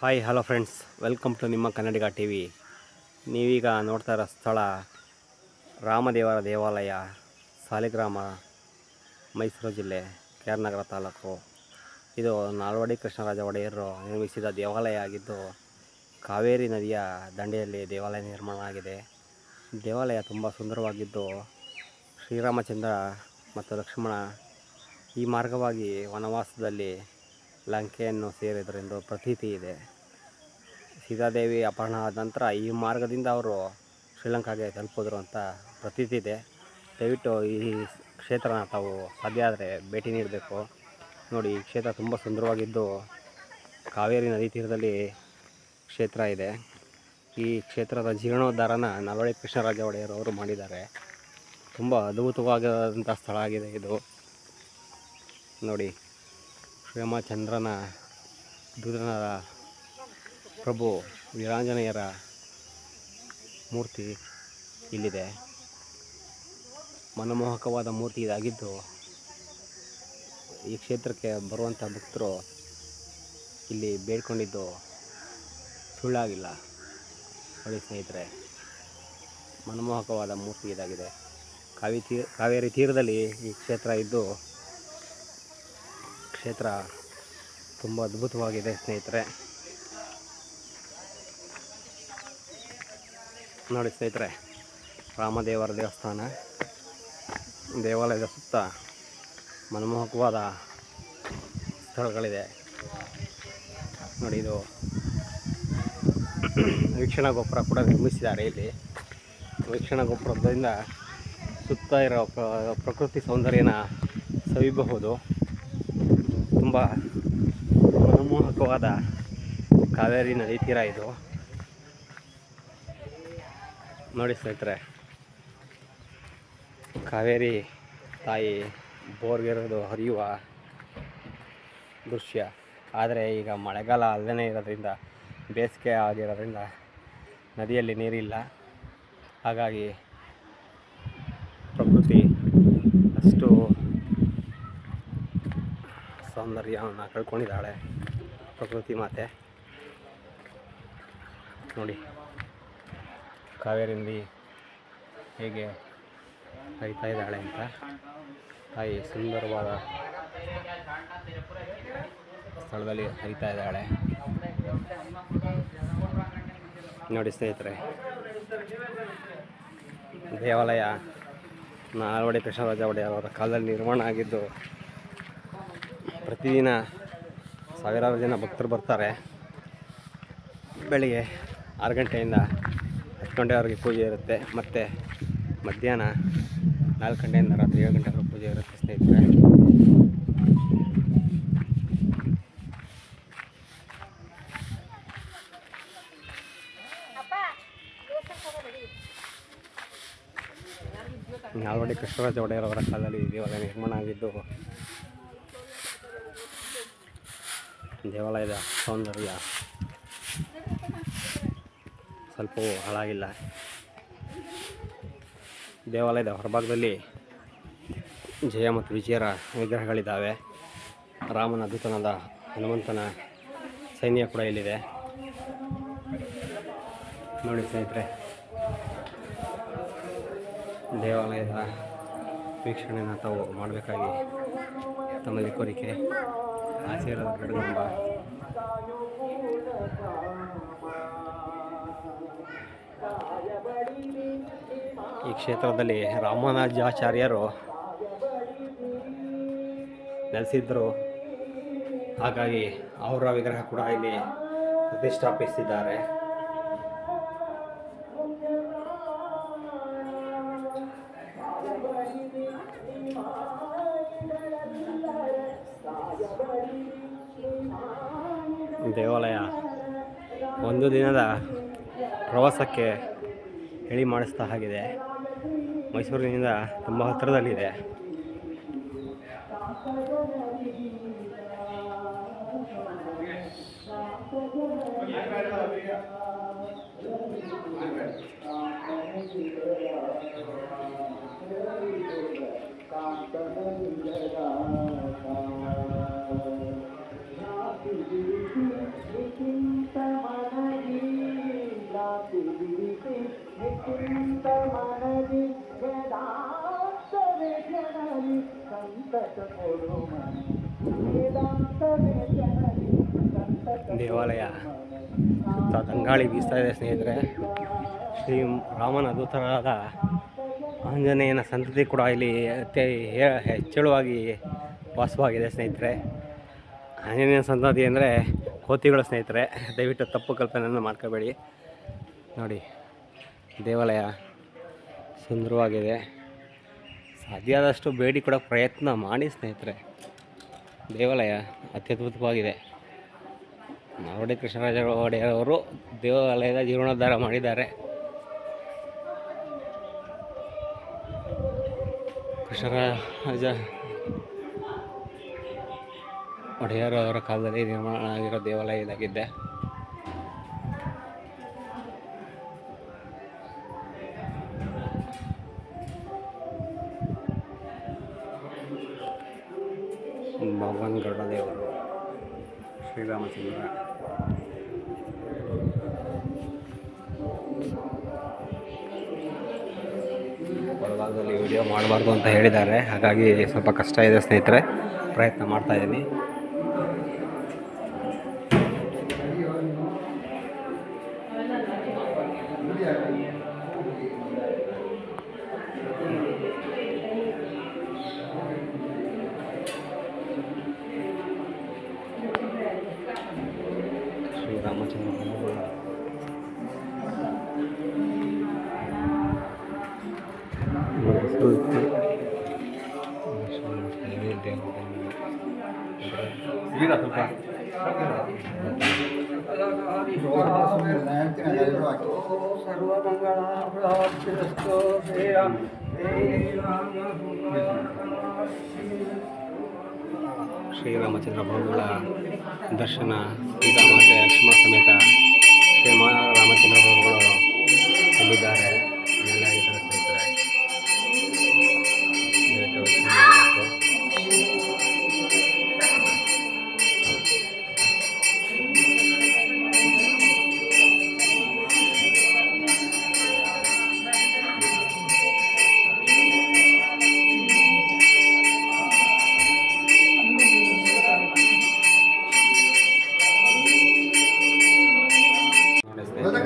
Hi hello friends welcome to ನಿಮ್ಮ Kannadiga T V ನೀವೀಗ ನೋಡ್ತಾ ಇರೋ ಸ್ಥಳ ರಾಮದೇವರ ದೇವಾಲಯ, ಸಾಲಿಗ್ರಾಮ, ಮೈಸೂರು ಜಿಲ್ಲೆ ಕೇರ್ನಗರ ತಾಲೂಕು. ಇದು ನಾಲ್ವಡಿ ಕೃಷ್ಣರಾಜ ಒಡೆಯರು ನಿರ್ಮಿಸಿದ ದೇವಾಲಯ ಆಗಿದ್ದು, ಕಾವೇರಿ ನದಿಯ ದಂಡೆಯಲ್ಲಿ ದೇವಾಲಯ ನಿರ್ಮಾಣ ಆಗಿದೆ. ದೇವಾಲಯ ತುಂಬ ಸುಂದರವಾಗಿದ್ದು, ಶ್ರೀರಾಮಚಂದ್ರ ಮತ್ತು ಲಕ್ಷ್ಮಣ ಈ ಮಾರ್ಗವಾಗಿ ವನವಾಸದಲ್ಲಿ ಲಂಕೆಯನ್ನು ಸೇರಿದರೆಂದು ಪ್ರತೀತಿ ಇದೆ. ಸೀತಾದೇವಿ ಅಪಹರಣ ಆದ ನಂತರ ಈ ಮಾರ್ಗದಿಂದ ಅವರು ಶ್ರೀಲಂಕಾಗೆ ತಲುಪಿದ್ರು ಅಂತ ಪ್ರತೀತಿ ಇದೆ. ದಯವಿಟ್ಟು ಈ ಕ್ಷೇತ್ರನ ತಾವು ಸಾಧ್ಯ ಆದರೆ ಭೇಟಿ ನೀಡಬೇಕು. ನೋಡಿ, ಈ ಕ್ಷೇತ್ರ ತುಂಬ ಸುಂದರವಾಗಿದ್ದು ಕಾವೇರಿ ನದಿ ತೀರದಲ್ಲಿ ಕ್ಷೇತ್ರ ಇದೆ. ಈ ಕ್ಷೇತ್ರದ ಜೀರ್ಣೋದ್ಧಾರನ ನಲವಳ್ಳಿ ಕೃಷ್ಣರಾಜ ಒಡೆಯರ್ ಅವರು ಮಾಡಿದ್ದಾರೆ. ತುಂಬ ಅದ್ಭುತವಾದಂಥ ಸ್ಥಳ ಆಗಿದೆ ಇದು. ನೋಡಿ ಶ್ರೀರಾಮಚಂದ್ರನ ದುರ್ನರ ಪ್ರಭು ವೀರಾಂಜನೇಯರ ಮೂರ್ತಿ ಇಲ್ಲಿದೆ. ಮನಮೋಹಕವಾದ ಮೂರ್ತಿ ಇದಾಗಿದ್ದು, ಈ ಕ್ಷೇತ್ರಕ್ಕೆ ಬರುವಂಥ ಭಕ್ತರು ಇಲ್ಲಿ ಬೇಡ್ಕೊಂಡಿದ್ದು ಸುಳ್ಳಾಗಿಲ್ಲ. ನೋಡಿ ಸ್ನೇಹಿತರೆ, ಮನಮೋಹಕವಾದ ಮೂರ್ತಿ ಇದಾಗಿದೆ. ಕಾವಿ ಕಾವೇರಿ ತೀರದಲ್ಲಿ ಈ ಕ್ಷೇತ್ರ ಇದ್ದು, ಕ್ಷೇತ್ರ ತುಂಬ ಅದ್ಭುತವಾಗಿದೆ ಸ್ನೇಹಿತರೆ. ನೋಡಿ ಸ್ನೇಹಿತರೆ, ರಾಮದೇವರ ದೇವಸ್ಥಾನ. ದೇವಾಲಯದ ಸುತ್ತ ಮನಮೋಹಕವಾದ ಸ್ಥಳಗಳಿದೆ. ನೋಡಿ ಇದು ವೀಕ್ಷಣಾ ಗೋಪುರ ಕೂಡ ನಿರ್ಮಿಸಿದ್ದಾರೆ ಇಲ್ಲಿ. ವೀಕ್ಷಣಾ ಗೋಪುರದಿಂದ ಸುತ್ತ ಇರೋ ಪ್ರ- ಪ್ರಕೃತಿ ಸೌಂದರ್ಯನ ಸವಿಬಹುದು ತುಂಬ ಮನಮೋಹಕವಾದ ಕಾವೇರಿ ನದಿ ತೀರ ಇದು. ನೋಡಿ ಸ್ನೇಹಿತರೆ, ಕಾವೇರಿ ತಾಯಿ ಬೋರ್ಗಿರೋದು ಹರಿಯುವ ದೃಶ್ಯ. ಆದರೆ ಈಗ ಮಳೆಗಾಲ ಅಲ್ಲದೇ ಇರೋದ್ರಿಂದ, ಬೇಸಿಗೆ ಆಗಿರೋದ್ರಿಂದ ನದಿಯಲ್ಲಿ ನೀರಿಲ್ಲ. ಹಾಗಾಗಿ ಪ್ರಕೃತಿ ಅಷ್ಟು ಸೌಂದರ್ಯವನ್ನು ಕಳ್ಕೊಂಡಿದ್ದಾಳೆ. ಪ್ರಕೃತಿ ಮಾತೆ. ನೋಡಿ ಕಾವೇರಿ ನದಿ ಹೇಗೆ ಹರಿತಾ ಇದ್ದಾಳೆ ಅಂತ. ತಾಯಿ ಸುಂದರವಾದ ಸ್ಥಳದಲ್ಲಿ ಹರಿತಾ ಇದ್ದಾಳೆ. ನೋಡಿ ಸ್ನೇಹಿತರೆ, ದೇವಾಲಯ ನಾಲ್ವಡಿ ಕೃಷ್ಣರಾಜ ಒಡೆಯರ್ ಅವರ ಕಾಲದಲ್ಲಿ ನಿರ್ಮಾಣ ಆಗಿದ್ದು ಪ್ರತಿದಿನ ಸಾವಿರಾರು ಜನ ಭಕ್ತರು ಬರ್ತಾರೆ. ಬೆಳಿಗ್ಗೆ ಆರು ಗಂಟೆಯಿಂದ ಹತ್ತು ಗಂಟೆವರೆಗೆ ಪೂಜೆ ಇರುತ್ತೆ. ಮತ್ತು ಮಧ್ಯಾಹ್ನ ನಾಲ್ಕು ಗಂಟೆಯಿಂದ ರಾತ್ರಿ ಏಳು ಗಂಟೆವರೆಗೆ ಪೂಜೆ ಇರುತ್ತೆ ಸ್ನೇಹಿತರೆ. ನಾಲ್ವಡಿ ಕೃಷ್ಣರಾಜ ಒಡೆಯರ್ ಅವರ ಕಾಲದಲ್ಲಿ ದೇವಾಲಯ ನಿರ್ಮಾಣ ಆಗಿದ್ದು ದೇವಾಲಯದ ಸೌಂದರ್ಯ ಸ್ವಲ್ಪವೂ ಹಾಳಾಗಿಲ್ಲ. ದೇವಾಲಯದ ಹೊರಭಾಗದಲ್ಲಿ ಜಯ ಮತ್ತು ವಿಜಯರ ವಿಗ್ರಹಗಳಿದ್ದಾವೆ. ರಾಮನ ದೂತನಾದ ಹನುಮಂತನ ಸೈನ್ಯ ಕೂಡ ಇಲ್ಲಿದೆ. ನೋಡಿ ಸ್ನೇಹಿತರೆ, ದೇವಾಲಯದ ವೀಕ್ಷಣೆಯನ್ನು ತಾವು ಮಾಡಬೇಕಾಗಿ ತಮ್ಮಲ್ಲಿ ಕೋರಿಕೆ. ಆಶೀರ್ವಾದ ಕಡೆಗಂಬ ಈ ಕ್ಷೇತ್ರದಲ್ಲಿ ರಾಮಾನುಜಾಚಾರ್ಯರು ನೆಲೆಸಿದ್ರು. ಹಾಗಾಗಿ ಅವರ ವಿಗ್ರಹ ಕೂಡ ಇಲ್ಲಿ ಪ್ರತಿಷ್ಠಾಪಿಸಿದ್ದಾರೆ. ದೇವಾಲಯ ಒಂದು ದಿನದ ಪ್ರವಾಸಕ್ಕೆ ಹೇಳಿ ಮಾಡಿಸ್ತಾ ಆಗಿದೆ. ಮೈಸೂರಿನಿಂದ ತುಂಬ ಹತ್ತಿರದಲ್ಲಿದೆ. ದೇವಾಲಯ ತಂಗಾಳಿ ಬೀಸ್ತಾ ಇದೆ ಸ್ನೇಹಿತರೆ. ಶ್ರೀ ರಾಮನ ದೂತರಾದ ಆಂಜನೇಯನ ಸಂತತಿ ಕೂಡ ಇಲ್ಲಿ ಅತಿ ಹೆ- ಹೆಚ್ಚಳವಾಗಿ ವಾಸವಾಗಿದೆ ಸ್ನೇಹಿತರೆ. ಆಂಜನೇಯನ ಸಂತತಿ ಅಂದರೆ ಕೋತಿಗಳು ಸ್ನೇಹಿತರೆ. ದಯವಿಟ್ಟು ತಪ್ಪು ಕಲ್ಪನೆಯನ್ನು ಮಾಡ್ಕೋಬೇಡಿ. ನೋಡಿ, ದೇವಾಲಯ ಸುಂದರವಾಗಿದೆ. ಆದಷ್ಟು ಬೇಡಿ ಕೊಡೋ ಪ್ರಯತ್ನ ಮಾಡಿ ಸ್ನೇಹಿತರೆ. ದೇವಾಲಯ ಅತ್ಯದ್ಭುತವಾಗಿದೆ. ನಾವಡಿ ಕೃಷ್ಣರಾಜ ಒಡೆಯರ್ ಅವರು ದೇವಾಲಯದ ಜೀವನೋದ್ಧಾರ ಮಾಡಿದ್ದಾರೆ. ಕೃಷ್ಣರಾಜ ಒಡೆಯರ್ ಅವರ ಕಾಲದಲ್ಲಿ ನಿರ್ಮಾಣ ಆಗಿರೋ ದೇವಾಲಯ ಇದಾಗಿದೆ. ಶ್ರೀರಾಮಚಂದ್ರ ಒಳಭಾಗದಲ್ಲಿ ವಿಡಿಯೋ ಮಾಡಬಾರ್ದು ಅಂತ ಹೇಳಿದ್ದಾರೆ. ಹಾಗಾಗಿ ಸ್ವಲ್ಪ ಕಷ್ಟ ಇದೆ ಸ್ನೇಹಿತರೆ ಪ್ರಯತ್ನ ಮಾಡ್ತಾ ಹೆಸರು ಇತ್ತು. ದರ್ಶನ ಮಾಡ್ತಾ ಇದ್ದೀನಿ ದೇವರನ್ನು. ಈಗ ಸ್ವಲ್ಪ ಶ್ರೀರಾಮಚಂದ್ರ ಪ್ರಭುಗಳ ದರ್ಶನ ಸೀತಾಮಾತೆ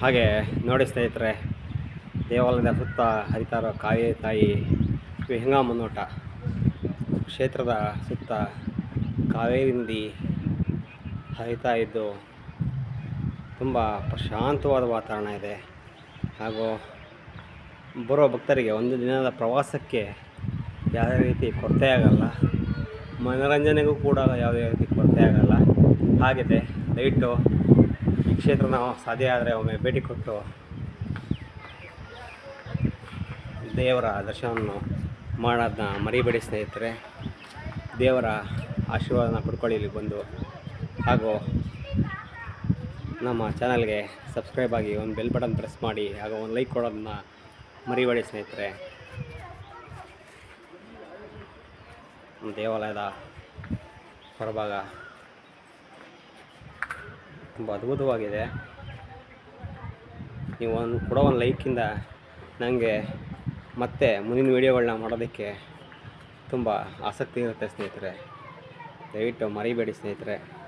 ಹಾಗೆ ನೋಡಿ ಸ್ನೇಹಿತರೆ, ದೇವಾಲಯದ ಸುತ್ತ ಹರಿತಾರೋ ಕಾಯಿ ತಾಯಿ ವಿಹಂಗ ಮುನ್ನೋಟ ಕ್ಷೇತ್ರದ ಸುತ್ತ ಕಾವೇರಿ ನದಿ ಹರಿತಾ ಇದ್ದು ತುಂಬ ಪ್ರಶಾಂತವಾದ ವಾತಾವರಣ ಇದೆ. ಹಾಗೂ ಬರೋ ಭಕ್ತರಿಗೆ ಒಂದು ದಿನದ ಪ್ರವಾಸಕ್ಕೆ ಯಾವುದೇ ರೀತಿ ಕೊರತೆ ಆಗಲ್ಲ. ಮನೋರಂಜನೆಗೂ ಕೂಡ ಯಾವುದೇ ರೀತಿ ಕೊರತೆ ಆಗಲ್ಲ. ಹಾಗಿದೆ, ದಯವಿಟ್ಟು ಈ ಕ್ಷೇತ್ರ ನಾವು ಸಾಧ್ಯ ಆದರೆ ಒಮ್ಮೆ ಭೇಟಿ ಕೊಟ್ಟು ದೇವರ ದರ್ಶನವನ್ನು ಮಾಡೋದನ್ನ ಮರಿಬೇಡಿ ಸ್ನೇಹಿತರೆ. ದೇವರ ಆಶೀರ್ವಾದನ ಪಡ್ಕೊಳ್ಳಿ ಇಲ್ಲಿ ಬಂದು. ಹಾಗೂ ನಮ್ಮ ಚಾನಲ್ಗೆ ಸಬ್ಸ್ಕ್ರೈಬ್ ಆಗಿ ಒಂದು ಬೆಲ್ ಬಟನ್ ಪ್ರೆಸ್ ಮಾಡಿ ಹಾಗೂ ಒಂದು ಲೈಕ್ ಕೊಡೋದನ್ನ ಮರಿಬೇಡಿ ಸ್ನೇಹಿತರೆ. ದೇವಾಲಯದ ಹೊರಭಾಗ ತುಂಬ ಅದ್ಭುತವಾಗಿದೆ. ನೀವು ಒಂದು ಕೊಡೋ ಒಂದು ಲೈಕಿಂದ ನನಗೆ ಮತ್ತೆ ಮುಂದಿನ ವೀಡಿಯೋಗಳನ್ನ ಮಾಡೋದಕ್ಕೆ ತುಂಬ ಆಸಕ್ತಿ ಇರುತ್ತೆ ಸ್ನೇಹಿತರೆ. ದಯವಿಟ್ಟು ಮರಿಬೇಡಿ ಸ್ನೇಹಿತರೆ.